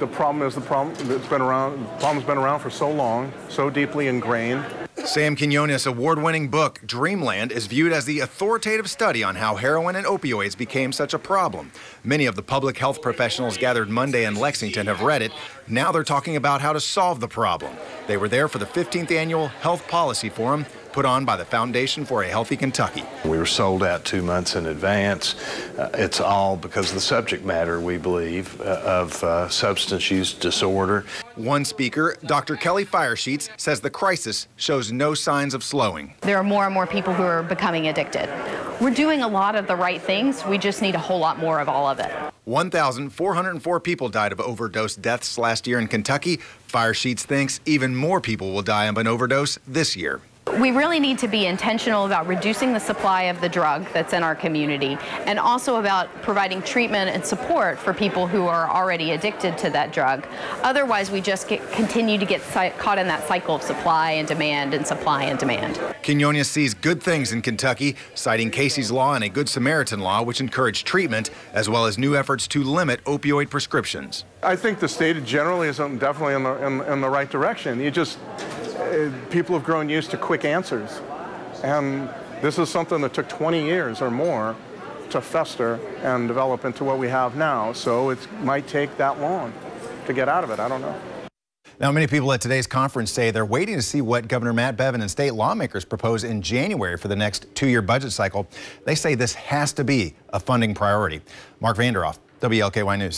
The problem is the problem that's been around. The problem's been around for so long, so deeply ingrained. Sam Quinones' award-winning book, Dreamland, is viewed as the authoritative study on how heroin and opioids became such a problem. Many of the public health professionals gathered Monday in Lexington have read it. Now they're talking about how to solve the problem. They were there for the 15th annual Health Policy Forum put on by the Foundation for a Healthy Kentucky. We were sold out two months in advance. Uh, it's all because of the subject matter, we believe, uh, of uh, substance use disorder. One speaker, Dr. Kelly Firesheets, says the crisis shows no signs of slowing. There are more and more people who are becoming addicted. We're doing a lot of the right things. We just need a whole lot more of all of it. 1,404 people died of overdose deaths last year in Kentucky. Firesheets thinks even more people will die of an overdose this year. We really need to be intentional about reducing the supply of the drug that's in our community and also about providing treatment and support for people who are already addicted to that drug. Otherwise, we just get, continue to get caught in that cycle of supply and demand and supply and demand. Quinones sees good things in Kentucky, citing Casey's Law and a Good Samaritan Law, which encourage treatment, as well as new efforts to limit opioid prescriptions. I think the state generally is um, definitely in the, in, in the right direction. You just Uh, people have grown used to quick answers. And this is something that took 20 years or more to fester and develop into what we have now. So it might take that long to get out of it. I don't know. Now, many people at today's conference say they're waiting to see what Governor Matt Bevin and state lawmakers propose in January for the next two-year budget cycle. They say this has to be a funding priority. Mark Vanderhoff, WLKY News.